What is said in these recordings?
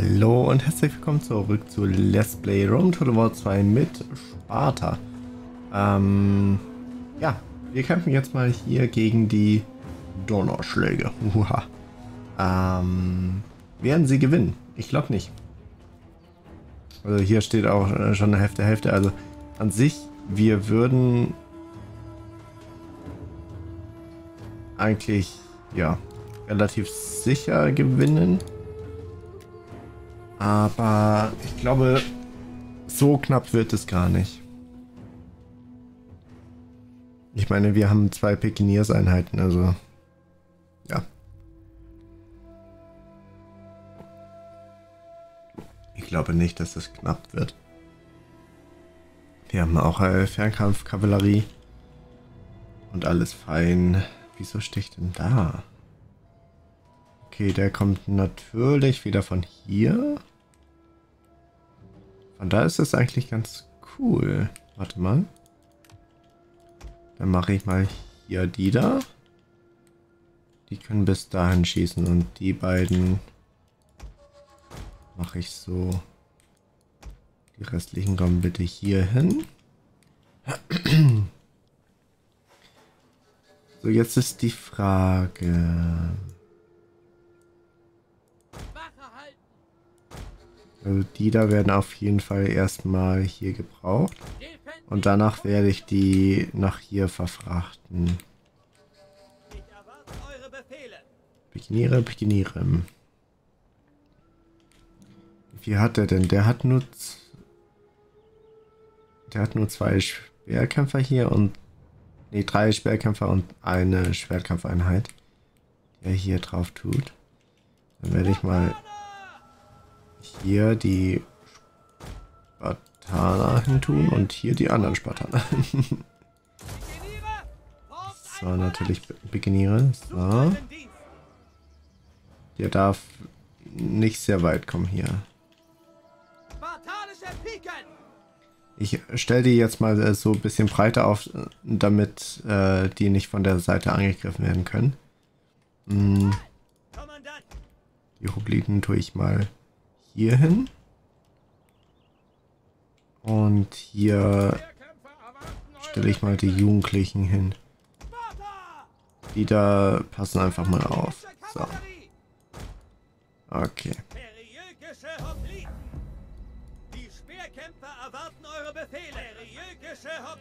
Hallo und herzlich willkommen zurück zu Let's Play Rome to the World 2 mit Sparta. Ähm, ja, wir kämpfen jetzt mal hier gegen die Donnerschläge. Uha. Ähm, werden sie gewinnen? Ich glaube nicht. Also hier steht auch äh, schon eine Hälfte, Hälfte. Also an sich, wir würden eigentlich, ja, relativ sicher gewinnen. Aber ich glaube, so knapp wird es gar nicht. Ich meine, wir haben zwei Pekiniers-Einheiten, also ja. Ich glaube nicht, dass es knapp wird. Wir haben auch äh, Fernkampfkavallerie und alles fein. Wieso sticht denn da? Okay, der kommt natürlich wieder von hier. Von da ist es eigentlich ganz cool. Warte mal. Dann mache ich mal hier die da. Die können bis dahin schießen und die beiden mache ich so. Die restlichen kommen bitte hier hin. So, jetzt ist die Frage. Also die da werden auf jeden Fall erstmal hier gebraucht. Und danach werde ich die nach hier verfrachten. Pikiniere, Pikiniere. Wie viel hat der denn? Der hat nur... Der hat nur zwei Schwerkämpfer hier und... Ne, drei Schwerkämpfer und eine Schwertkampfeinheit, die er hier drauf tut. Dann werde ich mal hier die Spartaner hin tun und hier die anderen Spartaner. so, natürlich Beginiere. So. Der darf nicht sehr weit kommen hier. Ich stelle die jetzt mal äh, so ein bisschen breiter auf, damit äh, die nicht von der Seite angegriffen werden können. Hm. Die Hopliten tue ich mal hier hin. Und hier stelle ich mal die Jugendlichen hin. Die da passen einfach mal auf. So. Okay.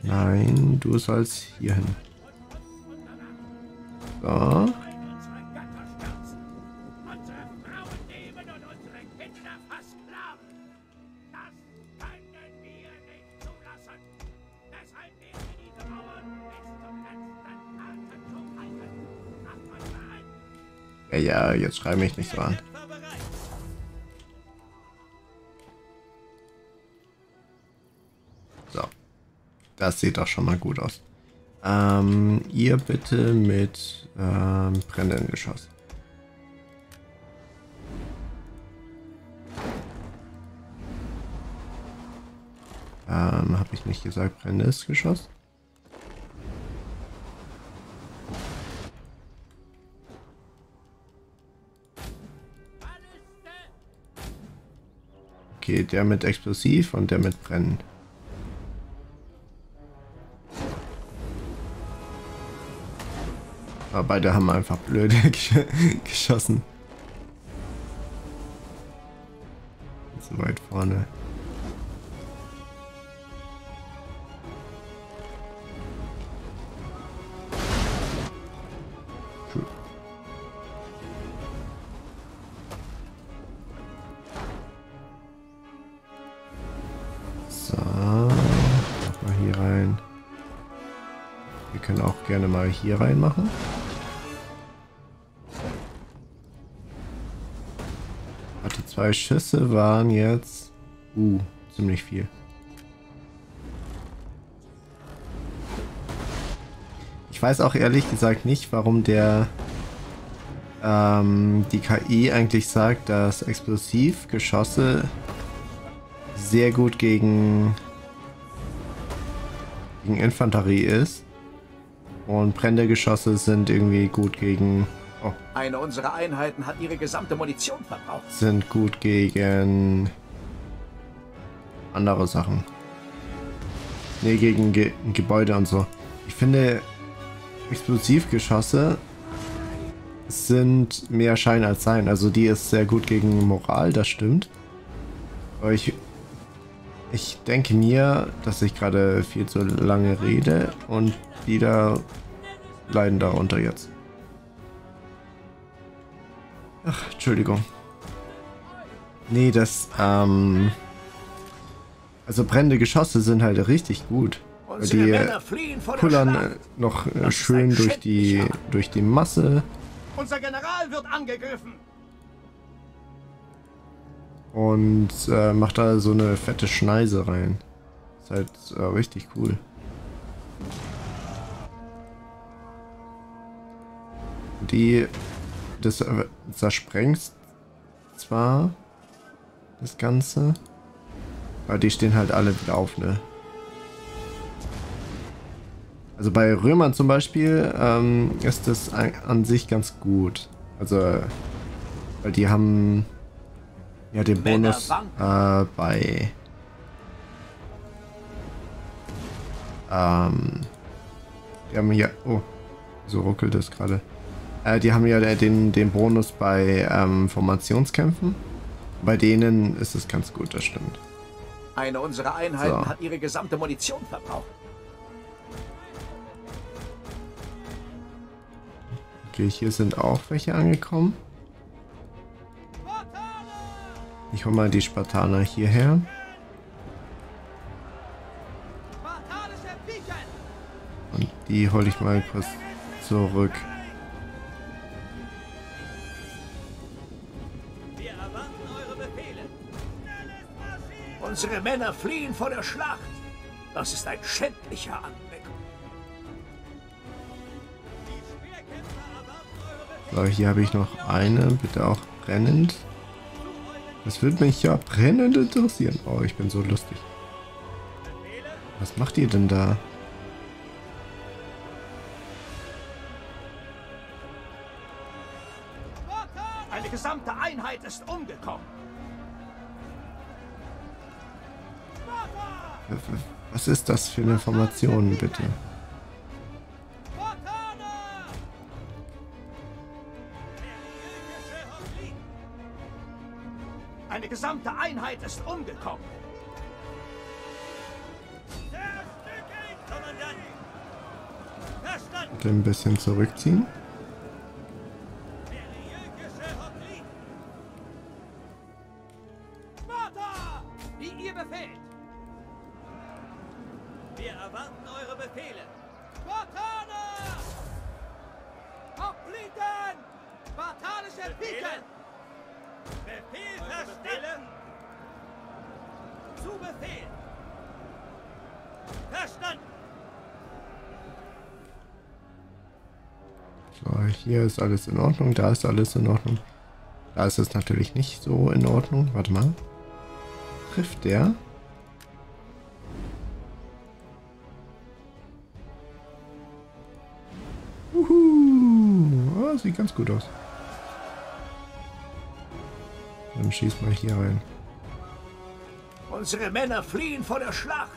Nein, du sollst hier hin. So. Ja, ja, jetzt schreibe mich nicht so an. So. Das sieht doch schon mal gut aus. Ähm, ihr bitte mit ähm, brennendem Geschoss. Ähm, habe ich nicht gesagt brennendes Geschoss? Okay, der mit Explosiv und der mit Brennen. Aber beide haben einfach blöde geschossen. Zu weit vorne. Mal hier reinmachen. Die zwei Schüsse waren jetzt... Uh, ziemlich viel. Ich weiß auch ehrlich gesagt nicht, warum der ähm, die KI eigentlich sagt, dass Explosivgeschosse sehr gut gegen, gegen Infanterie ist. Und brennende Geschosse sind irgendwie gut gegen Oh. Eine unserer Einheiten hat ihre gesamte Munition verbraucht. Sind gut gegen andere Sachen. Ne, gegen Ge Gebäude und so. Ich finde, Explosivgeschosse sind mehr Schein als Sein. Also die ist sehr gut gegen Moral, das stimmt. Aber ich, ich denke mir, dass ich gerade viel zu lange rede und die da leiden darunter jetzt. Ach, Entschuldigung. Nee, das, ähm... Also brennende Geschosse sind halt richtig gut. Die kullern noch äh, schön durch die, durch die Masse. Unser General wird angegriffen. Und äh, macht da so eine fette Schneise rein. Ist halt äh, richtig cool. Die das äh, zersprengst zwar das Ganze, aber die stehen halt alle wieder auf, ne? Also bei Römern zum Beispiel ähm, ist das an sich ganz gut. Also, weil die haben ja den Bonus äh, bei ähm, die haben hier, oh, so ruckelt es gerade. Äh, die haben ja den, den Bonus bei ähm, Formationskämpfen. Bei denen ist es ganz gut, das stimmt. Eine unserer Einheiten so. hat ihre gesamte Munition verbraucht. Okay, hier sind auch welche angekommen. Ich hole mal die Spartaner hierher. Und die hole ich mal kurz zurück. Unsere Männer fliehen vor der Schlacht. Das ist ein schändlicher Anblick. So, hier habe ich noch eine, bitte auch brennend. Das würde mich ja brennend interessieren. Oh, ich bin so lustig. Was macht ihr denn da? Eine gesamte Einheit ist umgekommen. Was ist das für eine Information, bitte? Einheit ist umgekommen. Ein bisschen zurückziehen. Hier ist alles in Ordnung, da ist alles in Ordnung. Da ist es natürlich nicht so in Ordnung. Warte mal. Trifft der? Uhu. Oh, sieht ganz gut aus. Dann schieß mal hier rein. Unsere Männer fliehen vor der Schlacht.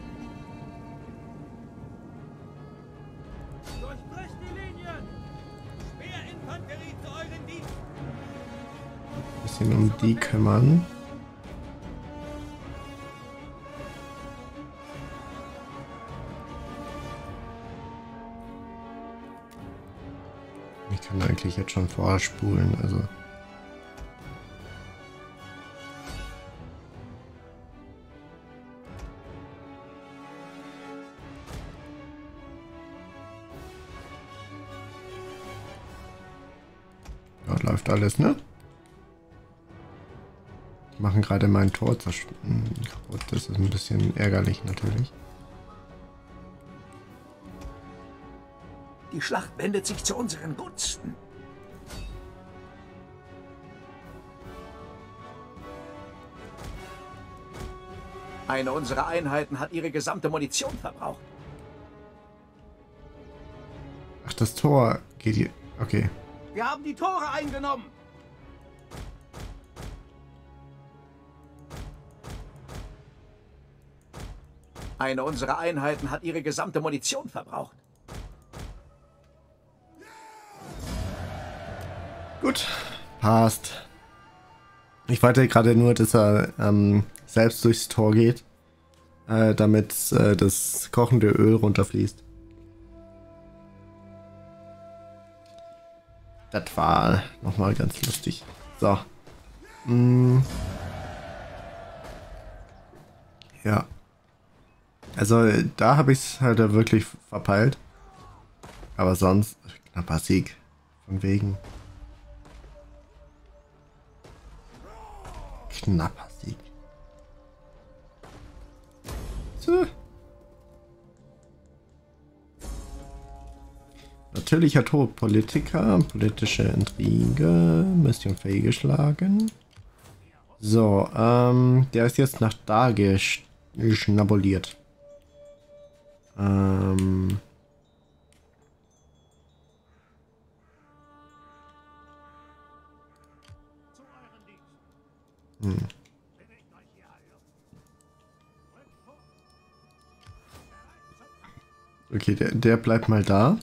bisschen um die kümmern. eigentlich jetzt schon vorspulen, also. Alles, ne? machen gerade mein Tor kaputt. Das ist ein bisschen ärgerlich natürlich. Die Schlacht wendet sich zu unseren Gunsten. Eine unserer Einheiten hat ihre gesamte Munition verbraucht. Ach, das Tor geht hier. Okay. Wir haben die Tore eingenommen. Eine unserer Einheiten hat ihre gesamte Munition verbraucht. Gut, passt. Ich warte gerade nur, dass er ähm, selbst durchs Tor geht, äh, damit äh, das kochende Öl runterfließt. Das war nochmal ganz lustig. So. Hm. Ja. Also da habe ich es halt wirklich verpeilt. Aber sonst knapper Sieg. Von wegen. Knapper Sieg. So. Natürlicher Tod. Politiker, politische Intrige, Mission fehlgeschlagen. So, ähm, der ist jetzt nach da geschnabuliert. Ähm... Hm. Okay, der, der bleibt mal da.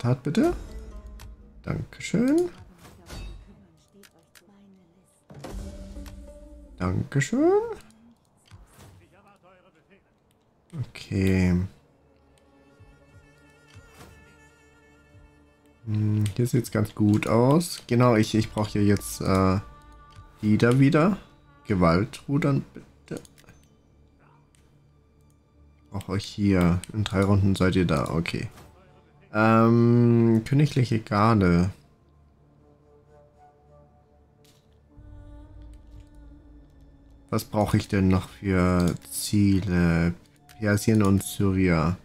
Attentat bitte. Dankeschön. Dankeschön. Okay. Hm, hier sieht es ganz gut aus. Genau, ich, ich brauche hier jetzt äh, die da wieder. Gewaltrudern bitte. Auch euch hier. In drei Runden seid ihr da. Okay. Ähm, Königliche Garde. Was brauche ich denn noch für Ziele? Persien und Syria.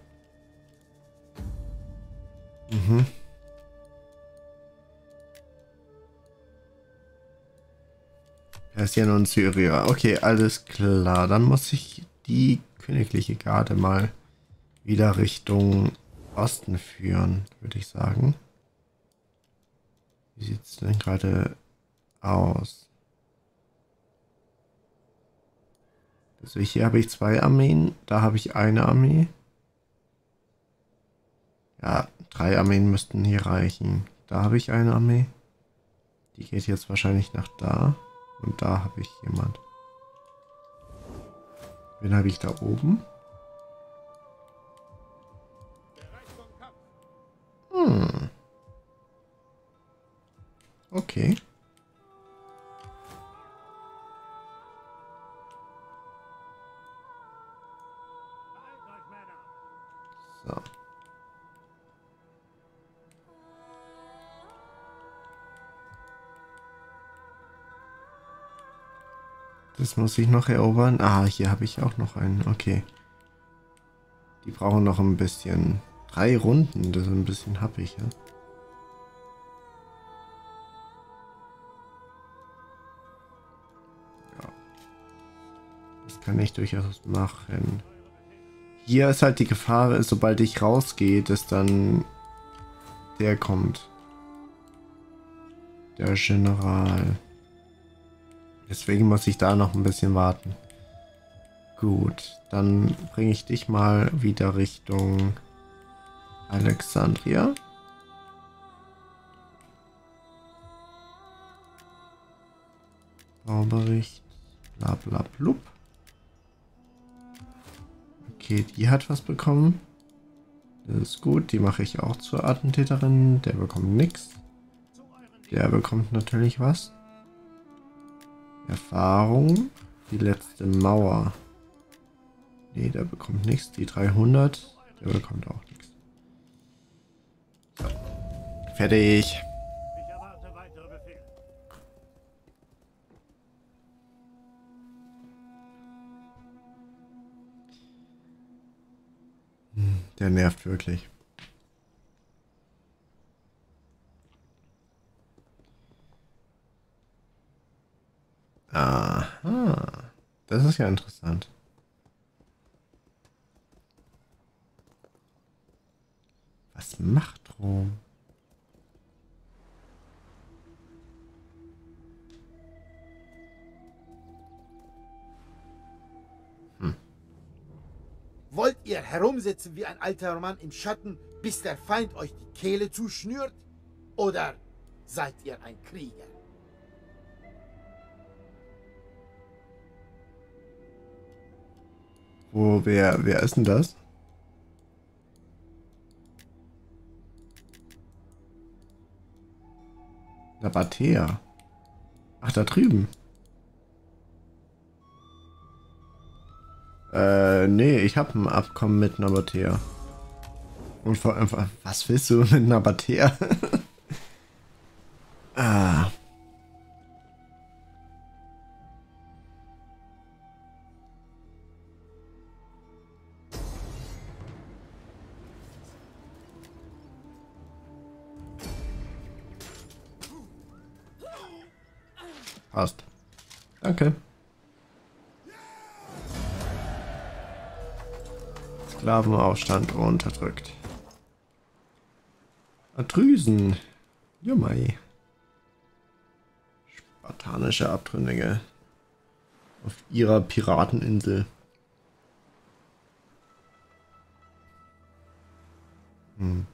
Mhm. Persien und Syria. Okay, alles klar. Dann muss ich die königliche Garde mal wieder Richtung Osten führen, würde ich sagen. Wie sieht es denn gerade aus? Also hier habe ich zwei Armeen, da habe ich eine Armee. Ja, drei Armeen müssten hier reichen. Da habe ich eine Armee. Die geht jetzt wahrscheinlich nach da. Und da habe ich jemand. Wen habe ich da oben? Hm. Okay. So. Das muss ich noch erobern. Ah, hier habe ich auch noch einen. Okay. Die brauchen noch ein bisschen. Drei Runden, das ist ein bisschen happig, ja. Ja. Das kann ich durchaus machen. Hier ist halt die Gefahr, sobald ich rausgehe, dass dann der kommt. Der General. Deswegen muss ich da noch ein bisschen warten. Gut, dann bringe ich dich mal wieder Richtung Alexandria. Baubericht, bla bla blub. Okay, die hat was bekommen. Das ist gut, die mache ich auch zur Attentäterin. Der bekommt nichts. Der bekommt natürlich was. Erfahrung. Die letzte Mauer. Nee, der bekommt nichts. Die 300. Der bekommt auch nichts. So. Fertig. Der nervt wirklich. Aha. Das ist ja interessant. Was macht Rom? Wollt ihr herumsitzen wie ein alter Mann im Schatten, bis der Feind euch die Kehle zuschnürt? Oder seid ihr ein Krieger? Wo, wer, wer ist denn das? Nabatea. Ach, da drüben. Äh, nee, ich habe ein Abkommen mit Nabatea. Und vor allem, was willst du mit Nabatea? Sklavenaufstand unterdrückt. Drüsen. Jumai. Spartanische Abtrünnige. Auf ihrer Pirateninsel. Hm.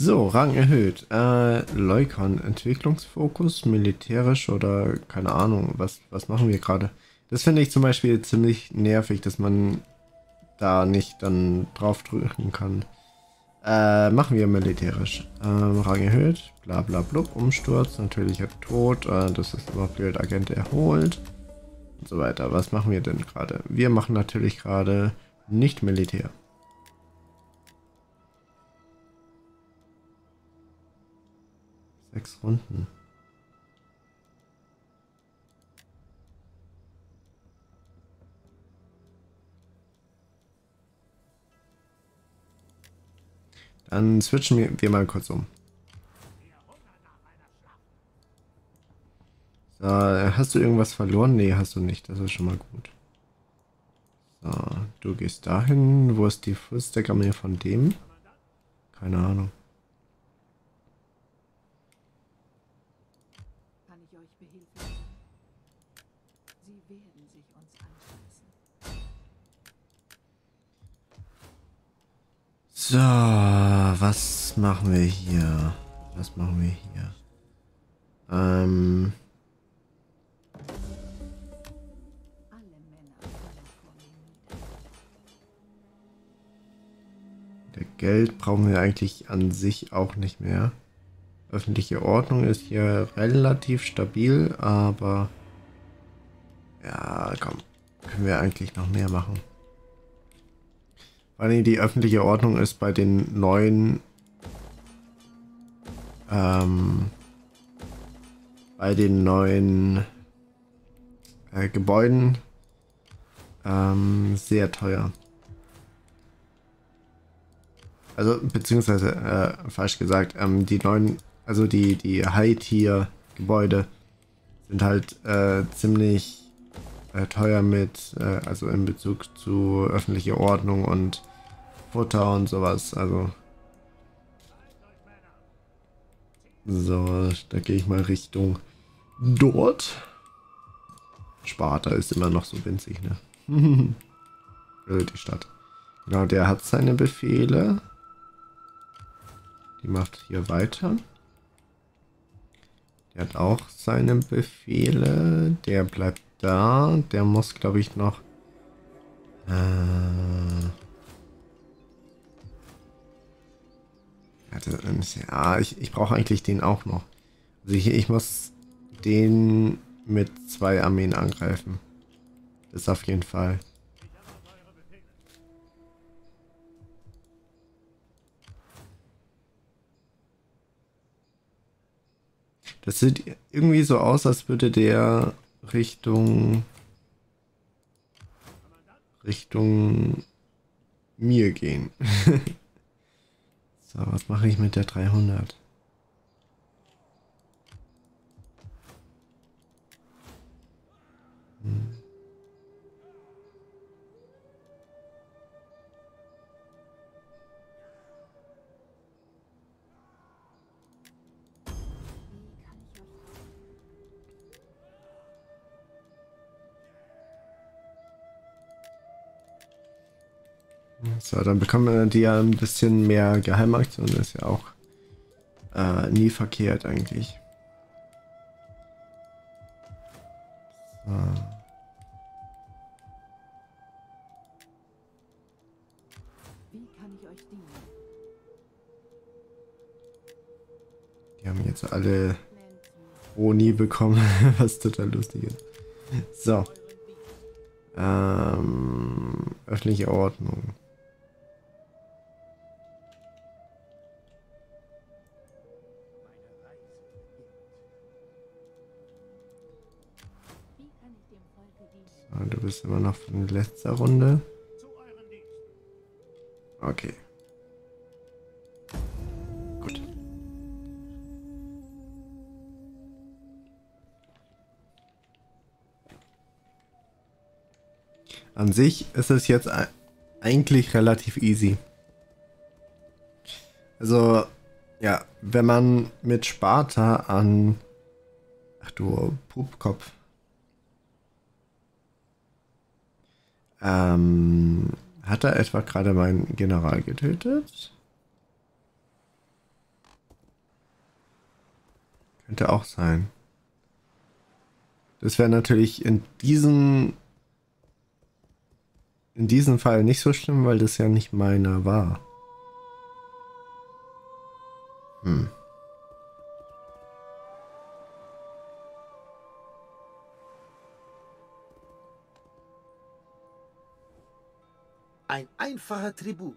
So, Rang erhöht. Äh, Leukon, Entwicklungsfokus, militärisch oder keine Ahnung, was, was machen wir gerade? Das finde ich zum Beispiel ziemlich nervig, dass man da nicht dann drauf drücken kann. Äh, machen wir militärisch. Ähm, Rang erhöht, bla bla blub, Umsturz, natürlicher Tod, äh, das ist immer blöd, Agent erholt und so weiter. Was machen wir denn gerade? Wir machen natürlich gerade nicht Militär. Sechs Runden. Dann switchen wir mal kurz um. So, hast du irgendwas verloren? Nee, hast du nicht. Das ist schon mal gut. So, du gehst dahin. Wo ist die Fullstack-Armee von dem? Keine Ahnung. So, was machen wir hier? Was machen wir hier? Ähm... Der Geld brauchen wir eigentlich an sich auch nicht mehr. Öffentliche Ordnung ist hier relativ stabil, aber ja, komm, können wir eigentlich noch mehr machen. Vor allem die öffentliche Ordnung ist bei den neuen ähm, bei den neuen äh, Gebäuden ähm, sehr teuer. Also beziehungsweise äh, falsch gesagt, ähm, die neuen, also die die High-Tier-Gebäude sind halt äh, ziemlich äh, teuer mit, äh, also in Bezug zu öffentlicher Ordnung und Futter und sowas. Also. So, da gehe ich mal Richtung dort. Sparta ist immer noch so winzig, ne? Die Stadt. Genau, der hat seine Befehle. Die macht hier weiter. Der hat auch seine Befehle. Der bleibt da. Der muss, glaube ich, noch... Äh Ja, ich, ich brauche eigentlich den auch noch. Also ich, ich muss den mit zwei Armeen angreifen. Das auf jeden Fall. Das sieht irgendwie so aus, als würde der Richtung Richtung mir gehen. so, was mache ich mit der 300? Hm. So, dann bekommen die ja ein bisschen mehr Geheimaktionen. Das ist ja auch äh, nie verkehrt eigentlich. So. Die haben jetzt alle Boni bekommen, was total lustig ist. So. Ähm, öffentliche Ordnung. Du bist immer noch von letzter Runde. Okay. Gut. An sich ist es jetzt eigentlich relativ easy. Also, ja, wenn man mit Sparta an... Ach du Pupkopf. Ähm, hat er etwa gerade meinen General getötet? Könnte auch sein. Das wäre natürlich in diesem in diesem Fall nicht so schlimm, weil das ja nicht meiner war. Hm. Ein einfacher Tribut.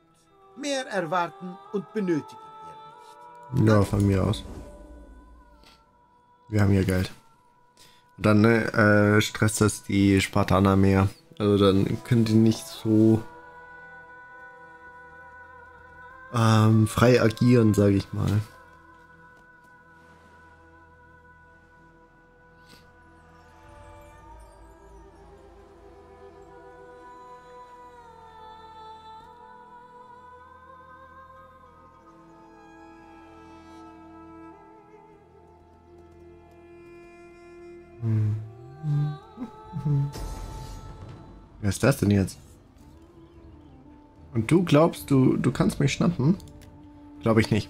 Mehr erwarten und benötigen wir nicht. Ja, von mir aus. Wir haben hier Geld. Und dann ne, äh, stresst das die Spartaner mehr. Also dann können die nicht so ähm, frei agieren, sage ich mal. Wer ist das denn jetzt? Und du glaubst, du, du kannst mich schnappen? Glaube ich nicht.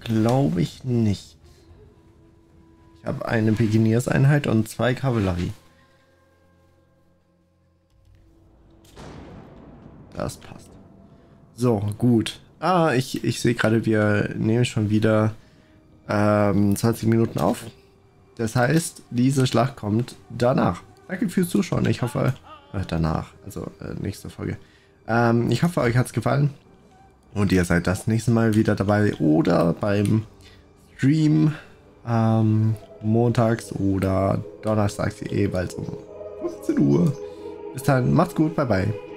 Glaube ich nicht. Ich habe eine Pikinierseinheit und zwei Kavallerie. Das passt. So, gut. Ah, ich, ich sehe gerade, wir nehmen schon wieder ähm, 20 Minuten auf. Das heißt, diese Schlacht kommt danach. Danke fürs Zuschauen. Ich hoffe, äh, danach, also äh, nächste Folge. Ähm, ich hoffe, euch hat es gefallen. Und ihr seid das nächste Mal wieder dabei oder beim Stream ähm, montags oder donnerstags bald um 15 Uhr. Bis dann, macht's gut, bye bye.